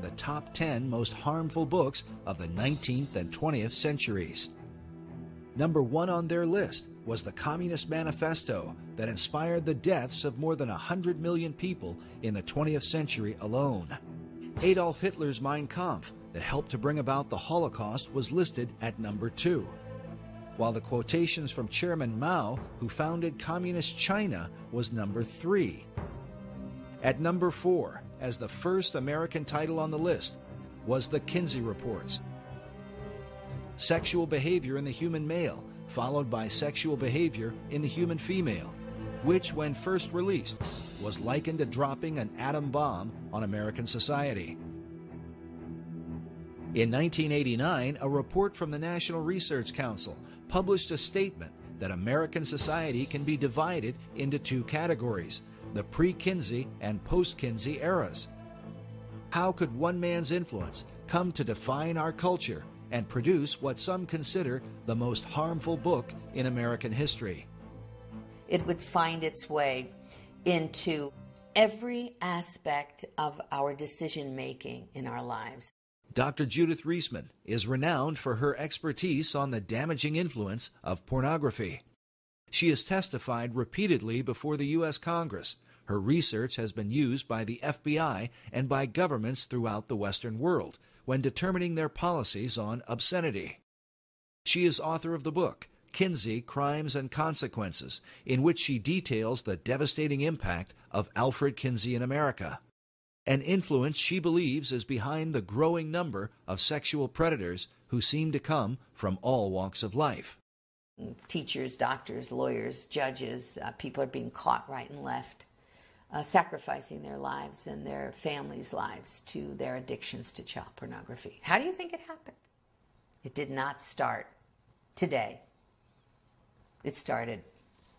the top 10 most harmful books of the 19th and 20th centuries. Number one on their list was the Communist Manifesto that inspired the deaths of more than 100 million people in the 20th century alone. Adolf Hitler's Mein Kampf that helped to bring about the Holocaust was listed at number two, while the quotations from Chairman Mao, who founded Communist China, was number three. At number four, as the first American title on the list, was the Kinsey Reports. Sexual behavior in the human male, followed by sexual behavior in the human female, which, when first released, was likened to dropping an atom bomb on American society. In 1989, a report from the National Research Council published a statement that American society can be divided into two categories the pre Kinsey and post Kinsey eras. How could one man's influence come to define our culture and produce what some consider the most harmful book in American history? It would find its way into every aspect of our decision making in our lives. Dr. Judith Reisman is renowned for her expertise on the damaging influence of pornography. She has testified repeatedly before the U.S. Congress. Her research has been used by the FBI and by governments throughout the Western world when determining their policies on obscenity. She is author of the book, Kinsey Crimes and Consequences, in which she details the devastating impact of Alfred Kinsey in America. An influence she believes is behind the growing number of sexual predators who seem to come from all walks of life. Teachers, doctors, lawyers, judges, uh, people are being caught right and left, uh, sacrificing their lives and their families' lives to their addictions to child pornography. How do you think it happened? It did not start today. It started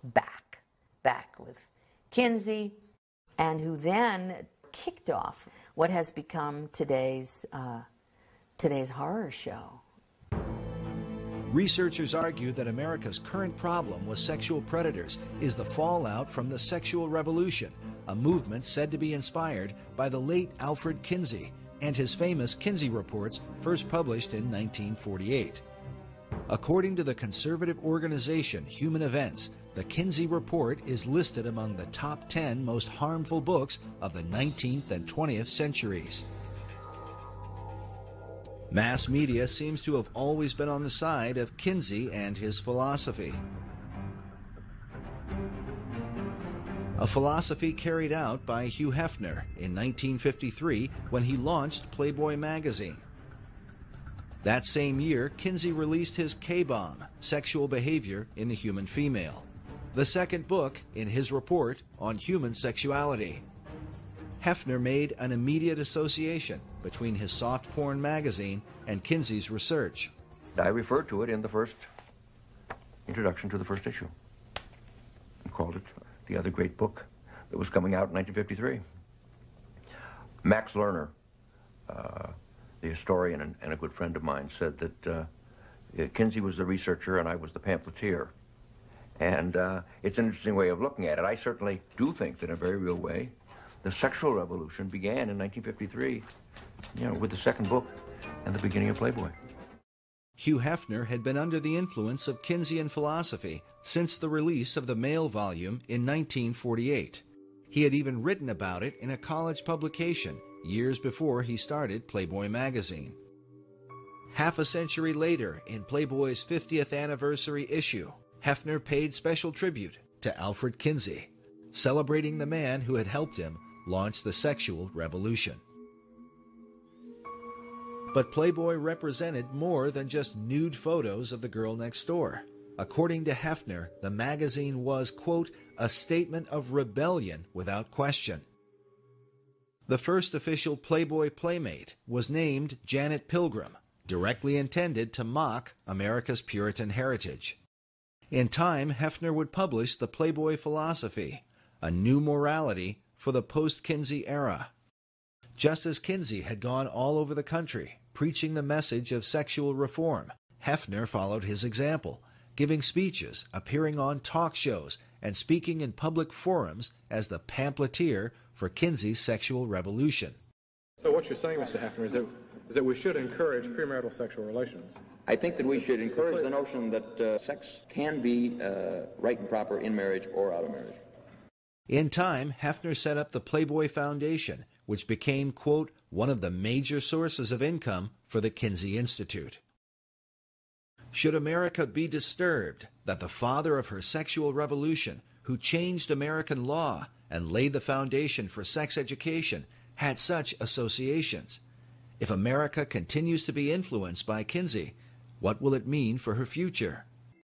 back, back with Kinsey, and who then kicked off what has become today's uh, today's horror show. Researchers argue that America's current problem with sexual predators is the fallout from the sexual revolution, a movement said to be inspired by the late Alfred Kinsey and his famous Kinsey Reports, first published in 1948. According to the conservative organization Human Events, the Kinsey Report is listed among the top 10 most harmful books of the 19th and 20th centuries. Mass media seems to have always been on the side of Kinsey and his philosophy. A philosophy carried out by Hugh Hefner in 1953 when he launched Playboy magazine. That same year, Kinsey released his K Bomb Sexual Behavior in the Human Female, the second book in his report on human sexuality. Hefner made an immediate association between his soft porn magazine and Kinsey's research. I referred to it in the first introduction to the first issue and called it the other great book that was coming out in 1953. Max Lerner, uh, the historian and, and, a good friend of mine, said that uh, Kinsey was the researcher and I was the pamphleteer. And uh, it's an interesting way of looking at it. I certainly do think that in a very real way, the sexual revolution began in 1953, you know, with the second book and the beginning of Playboy. Hugh Hefner had been under the influence of Kinseyan philosophy since the release of the male volume in 1948. He had even written about it in a college publication years before he started Playboy magazine. Half a century later, in Playboy's 50th anniversary issue, Hefner paid special tribute to Alfred Kinsey, celebrating the man who had helped him launch the sexual revolution. But Playboy represented more than just nude photos of the girl next door. According to Hefner, the magazine was, quote, a statement of rebellion without question. The first official Playboy Playmate was named Janet Pilgrim, directly intended to mock America's Puritan heritage. In time, Hefner would publish the Playboy Philosophy, a new morality for the post Kinsey era. Just as Kinsey had gone all over the country preaching the message of sexual reform, Hefner followed his example, giving speeches, appearing on talk shows, and speaking in public forums as the pamphleteer for Kinsey's sexual revolution. So what you're saying, Mr. Hefner, is that, is that we should encourage premarital sexual relations? I think that we should encourage the notion that uh, sex can be uh, right and proper in marriage or out of marriage. In time, Hefner set up the Playboy Foundation, which became, quote, one of the major sources of income for the Kinsey Institute. Should America be disturbed that the father of her sexual revolution, who changed American law and laid the foundation for sex education, had such associations? If America continues to be influenced by Kinsey, what will it mean for her future?